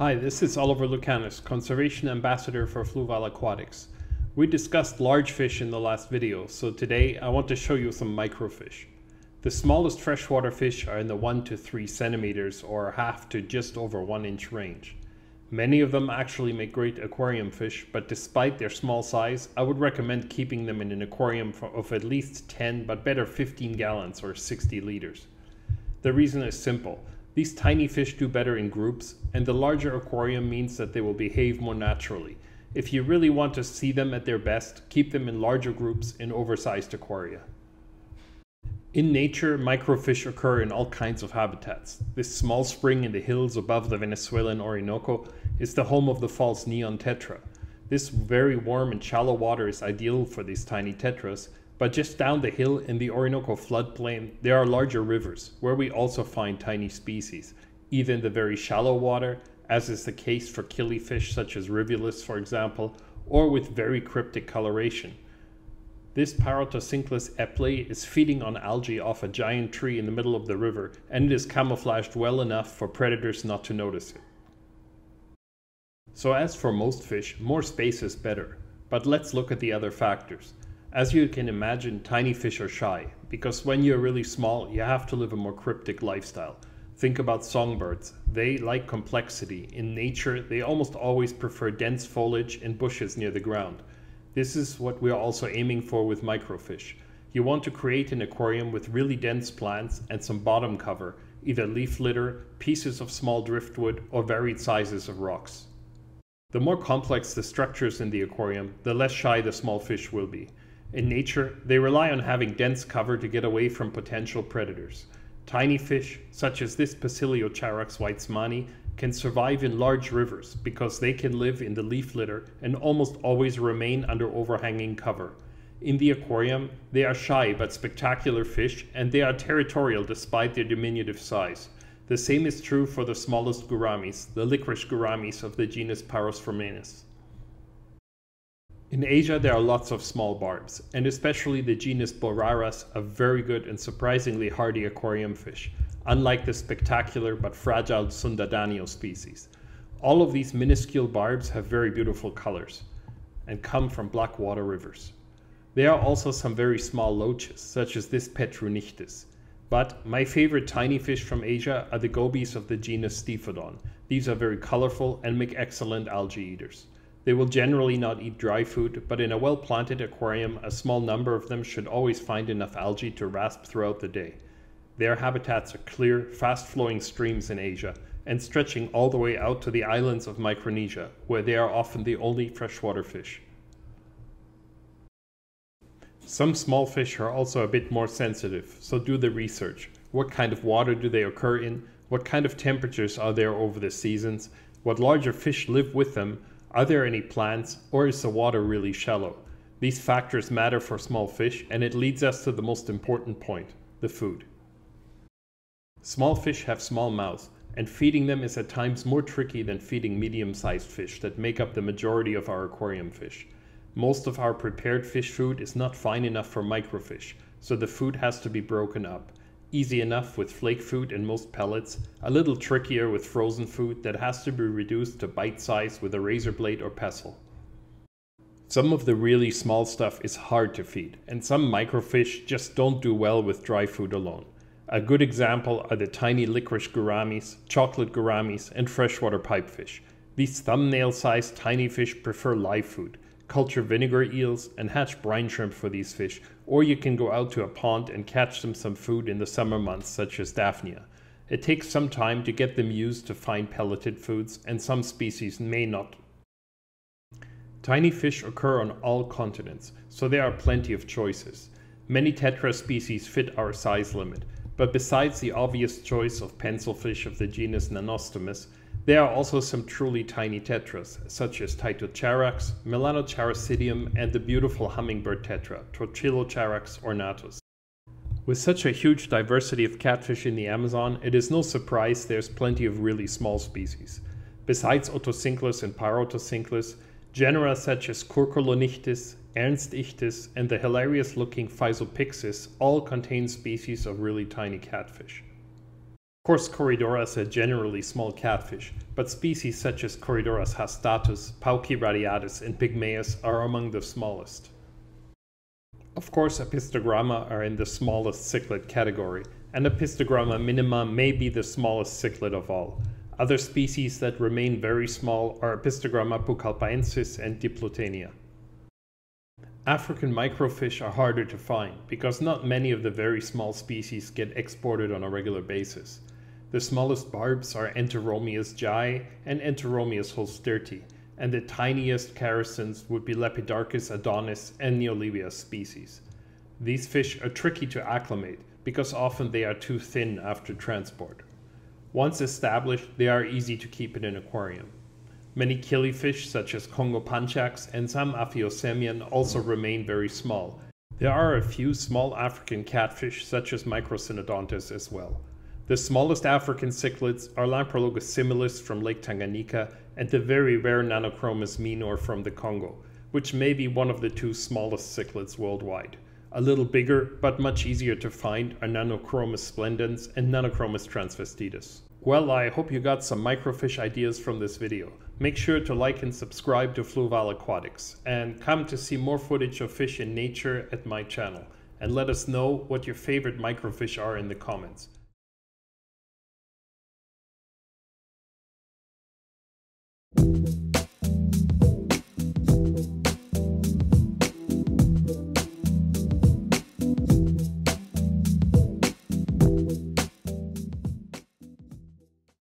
Hi, this is Oliver Lucanus, Conservation Ambassador for Fluval Aquatics. We discussed large fish in the last video, so today I want to show you some microfish. The smallest freshwater fish are in the 1 to 3 centimeters or half to just over 1 inch range. Many of them actually make great aquarium fish, but despite their small size, I would recommend keeping them in an aquarium of at least 10 but better 15 gallons or 60 liters. The reason is simple. These tiny fish do better in groups, and the larger aquarium means that they will behave more naturally. If you really want to see them at their best, keep them in larger groups in oversized aquaria. In nature, microfish occur in all kinds of habitats. This small spring in the hills above the Venezuelan Orinoco is the home of the false neon tetra. This very warm and shallow water is ideal for these tiny tetras, but just down the hill in the Orinoco floodplain, there are larger rivers where we also find tiny species, either in the very shallow water, as is the case for killifish such as rivulus, for example, or with very cryptic coloration. This Parotocinclus eppleyi is feeding on algae off a giant tree in the middle of the river, and it is camouflaged well enough for predators not to notice it. So as for most fish, more space is better. But let's look at the other factors. As you can imagine, tiny fish are shy, because when you're really small, you have to live a more cryptic lifestyle. Think about songbirds. They like complexity. In nature, they almost always prefer dense foliage and bushes near the ground. This is what we are also aiming for with microfish. You want to create an aquarium with really dense plants and some bottom cover, either leaf litter, pieces of small driftwood, or varied sizes of rocks. The more complex the structures in the aquarium, the less shy the small fish will be. In nature, they rely on having dense cover to get away from potential predators. Tiny fish, such as this Poeciliocharax weitzmani, can survive in large rivers because they can live in the leaf litter and almost always remain under overhanging cover. In the aquarium, they are shy but spectacular fish and they are territorial despite their diminutive size. The same is true for the smallest gouramis, the licorice gouramis of the genus Parosphromenus. In Asia, there are lots of small barbs, and especially the genus Boraras, a very good and surprisingly hardy aquarium fish, unlike the spectacular but fragile Sundadanio species. All of these minuscule barbs have very beautiful colors and come from black water rivers. There are also some very small loaches, such as this Petruichthys. But my favorite tiny fish from Asia are the gobies of the genus Stiphodon. These are very colorful and make excellent algae eaters. They will generally not eat dry food, but in a well planted aquarium, a small number of them should always find enough algae to rasp throughout the day. Their habitats are clear, fast flowing streams in Asia and stretching all the way out to the islands of Micronesia, where they are often the only freshwater fish. Some small fish are also a bit more sensitive, so do the research. What kind of water do they occur in? What kind of temperatures are there over the seasons? What larger fish live with them? Are there any plants, or is the water really shallow? These factors matter for small fish, and it leads us to the most important point the food. Small fish have small mouths, and feeding them is at times more tricky than feeding medium sized fish that make up the majority of our aquarium fish. Most of our prepared fish food is not fine enough for microfish, so the food has to be broken up. Easy enough with flake food and most pellets, a little trickier with frozen food that has to be reduced to bite size with a razor blade or pestle. Some of the really small stuff is hard to feed, and some microfish just don't do well with dry food alone. A good example are the tiny licorice gouramis, chocolate gouramis, and freshwater pipefish. These thumbnail sized tiny fish prefer live food, culture vinegar eels, and hatch brine shrimp for these fish, or you can go out to a pond and catch them some food in the summer months, such as Daphnia. It takes some time to get them used to fine pelleted foods, and some species may not. Tiny fish occur on all continents, so there are plenty of choices. Many tetra species fit our size limit, but besides the obvious choice of pencilfish of the genus Nannostomus, there are also some truly tiny tetras, such as Tyttocharax, Melanocharacidium, and the beautiful hummingbird tetra, Trochilocharax ornatus. With such a huge diversity of catfish in the Amazon, it is no surprise there's plenty of really small species. Besides Otocinclus and Parotocinclus, genera such as Curculionichthys, Ernstichthys, and the hilarious looking Physopyxis all contain species of really tiny catfish. Course, Corydoras are generally small catfish, but species such as Corydoras hastatus, Pauci radiatus, and Pygmaeus are among the smallest. Of course, Apistogramma are in the smallest cichlid category, and Apistogramma minima may be the smallest cichlid of all. Other species that remain very small are Apistogramma pucallpaensis and Diplotaenia. African microfish are harder to find because not many of the very small species get exported on a regular basis. The smallest barbs are Enteromius jae and Enteromius hulstaerti, and the tiniest characins would be Lepidarchus adonis and Neolebias species. These fish are tricky to acclimate because often they are too thin after transport. Once established, they are easy to keep in an aquarium. Many killifish, such as Congo panchax and some Aphyosemion, also remain very small. There are a few small African catfish, such as Microsynodontis, as well. The smallest African cichlids are Lamprologus similis from Lake Tanganyika and the very rare Nanochromis minor from the Congo, which may be one of the two smallest cichlids worldwide. A little bigger, but much easier to find, are Nanochromis splendens and Nanochromis transvestitus. Well, I hope you got some microfish ideas from this video. Make sure to like and subscribe to Fluval Aquatics, and come to see more footage of fish in nature at my channel, and let us know what your favorite microfish are in the comments.